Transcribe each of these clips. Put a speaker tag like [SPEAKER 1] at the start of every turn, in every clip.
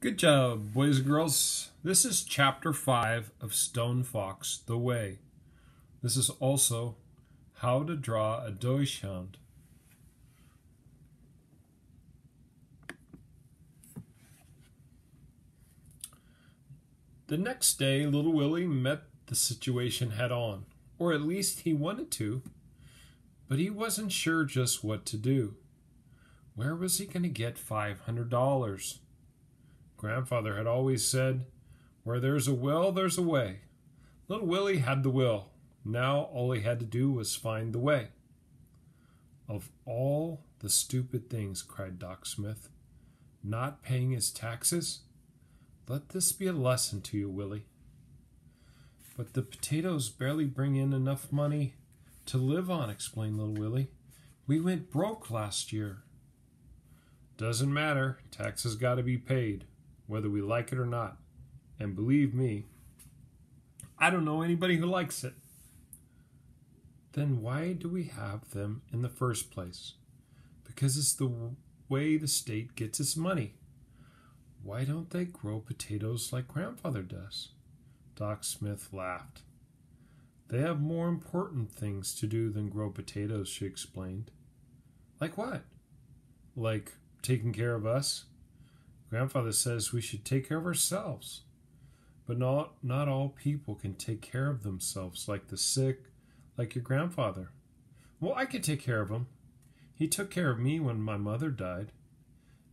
[SPEAKER 1] Good job, boys and girls. This is chapter 5 of Stone Fox The Way. This is also how to draw a Dachshund. The next day, little Willie met the situation head on, or at least he wanted to, but he wasn't sure just what to do. Where was he going to get $500? Grandfather had always said, Where there's a will, there's a way. Little Willie had the will. Now all he had to do was find the way. Of all the stupid things, cried Doc Smith, not paying his taxes? Let this be a lesson to you, Willie. But the potatoes barely bring in enough money to live on, explained little Willie. We went broke last year. Doesn't matter. Taxes got to be paid, whether we like it or not. And believe me, I don't know anybody who likes it. Then why do we have them in the first place? Because it's the way the state gets its money. Why don't they grow potatoes like grandfather does? Doc Smith laughed. They have more important things to do than grow potatoes, she explained. Like what? Like taking care of us? Grandfather says we should take care of ourselves. But not, not all people can take care of themselves, like the sick, like your grandfather. Well, I can take care of him. He took care of me when my mother died.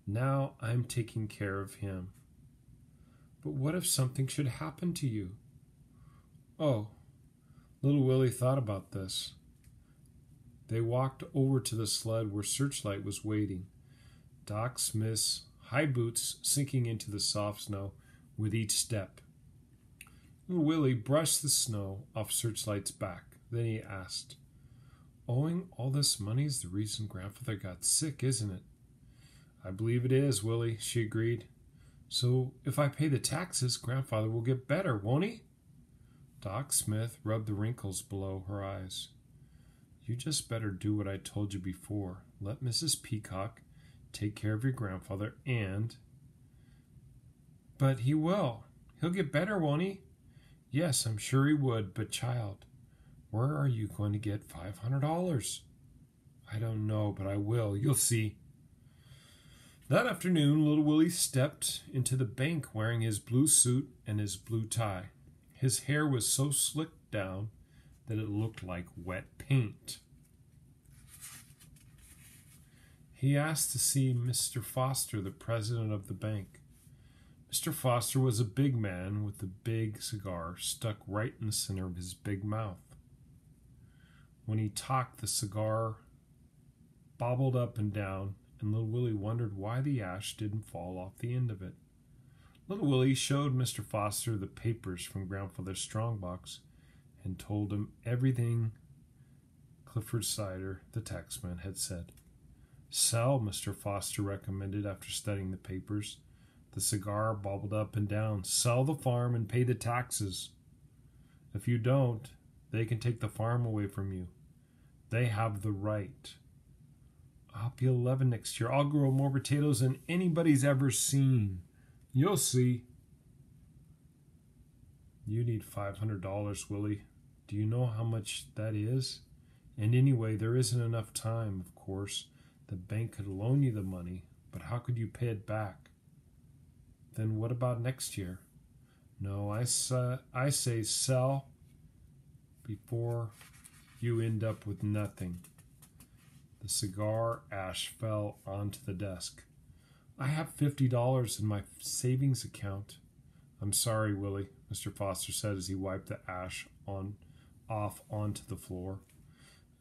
[SPEAKER 1] Now I'm taking care of him. But what if something should happen to you? Oh, little Willie thought about this. They walked over to the sled where Searchlight was waiting. Doc Smith's high boots sinking into the soft snow with each step. Willie brushed the snow off Searchlight's back. Then he asked, Owing all this money is the reason grandfather got sick, isn't it? I believe it is, Willie, she agreed. So if I pay the taxes, grandfather will get better, won't he? Doc Smith rubbed the wrinkles below her eyes. You just better do what I told you before. Let Mrs. Peacock take care of your grandfather and. But he will. He'll get better, won't he? Yes, I'm sure he would, but child, where are you going to get $500? I don't know, but I will. You'll see. That afternoon, little Willie stepped into the bank wearing his blue suit and his blue tie. His hair was so slicked down that it looked like wet paint. He asked to see Mr. Foster, the president of the bank. Mr. Foster was a big man with a big cigar stuck right in the center of his big mouth. When he talked, the cigar bobbled up and down and little Willie wondered why the ash didn't fall off the end of it. Little Willie showed Mr. Foster the papers from Grandfather's strongbox and told him everything Clifford Snyder, the taxman, had said. Sell, Mr. Foster recommended after studying the papers. The cigar bobbled up and down. Sell the farm and pay the taxes. If you don't, they can take the farm away from you. They have the right. I'll be 11 next year. I'll grow more potatoes than anybody's ever seen. You'll see. You need $500, Willie. Do you know how much that is? And anyway, there isn't enough time, of course. The bank could loan you the money, but how could you pay it back? Then what about next year? No, I, sa- uh, I say sell before you end up with nothing. The cigar ash fell onto the desk. I have fifty dollars in my savings account. I'm sorry, Willie, Mr. Foster said as he wiped the ash on off onto the floor.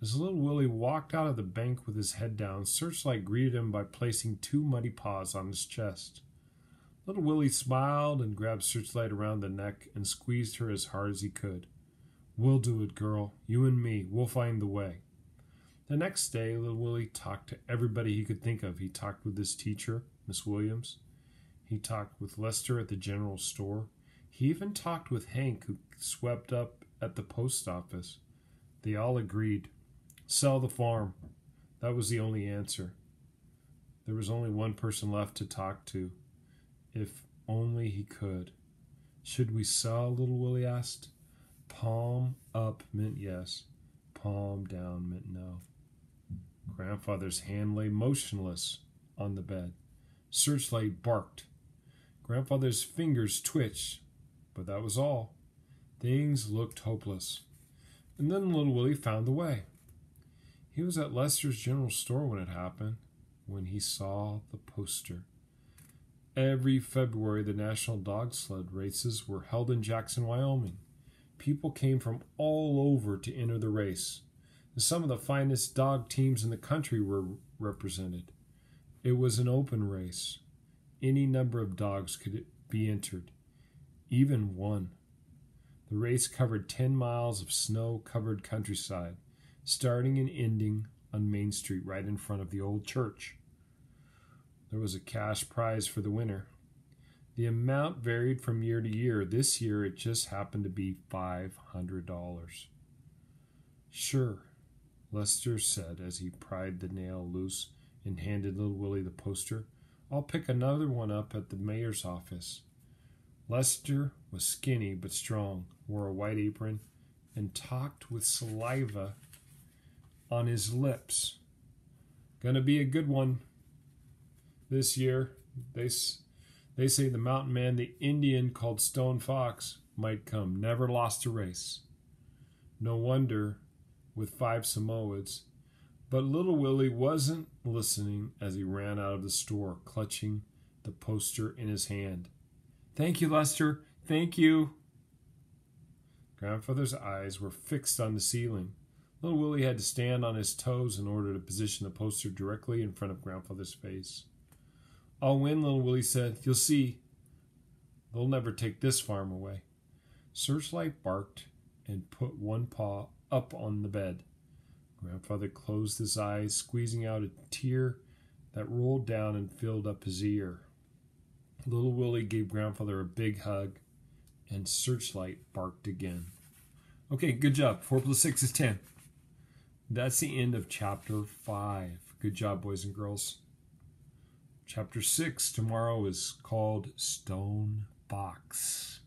[SPEAKER 1] As little Willie walked out of the bank with his head down, Searchlight greeted him by placing two muddy paws on his chest. Little Willie smiled and grabbed Searchlight around the neck and squeezed her as hard as he could. We'll do it, girl. You and me. We'll find the way. The next day, little Willie talked to everybody he could think of. He talked with his teacher, Miss Williams. He talked with Lester at the general store. He even talked with Hank, who swept up at the post office. They all agreed. Sell the farm. That was the only answer. There was only one person left to talk to. If only he could. Should we sell? Little Willie asked. Palm up meant yes, palm down meant no. Grandfather's hand lay motionless on the bed. Searchlight barked. Grandfather's fingers twitched, but that was all. Things looked hopeless. And then little Willie found the way. He was at Lester's general store when it happened, when he saw the poster. Every February, the National Dog Sled races were held in Jackson, Wyoming. People came from all over to enter the race. Some of the finest dog teams in the country were represented. It was an open race. Any number of dogs could be entered, even one. The race covered 10 miles of snow covered countryside, starting and ending on Main Street right in front of the old church. There was a cash prize for the winner. The amount varied from year to year. This year it just happened to be $500. Sure, Lester said as he pried the nail loose and handed little Willie the poster. I'll pick another one up at the mayor's office. Lester was skinny but strong, wore a white apron, and talked with saliva on his lips. Gonna be a good one this year. They, they say the mountain man, the Indian called Stone Fox, might come. Never lost a race. No wonder with five Samoyeds. But little Willie wasn't listening as he ran out of the store, clutching the poster in his hand. Thank you, Lester. Thank you. Grandfather's eyes were fixed on the ceiling. Little Willie had to stand on his toes in order to position the poster directly in front of Grandfather's face. I'll win, Little Willie said. You'll see. They'll never take this farm away. Searchlight barked and put one paw up on the bed. Grandfather closed his eyes, squeezing out a tear that rolled down and filled up his ear. Little Willie gave Grandfather a big hug, and Searchlight barked again. Okay, good job. Four plus six is ten. That's the end of chapter five. Good job, boys and girls. Chapter six tomorrow is called Stone Fox.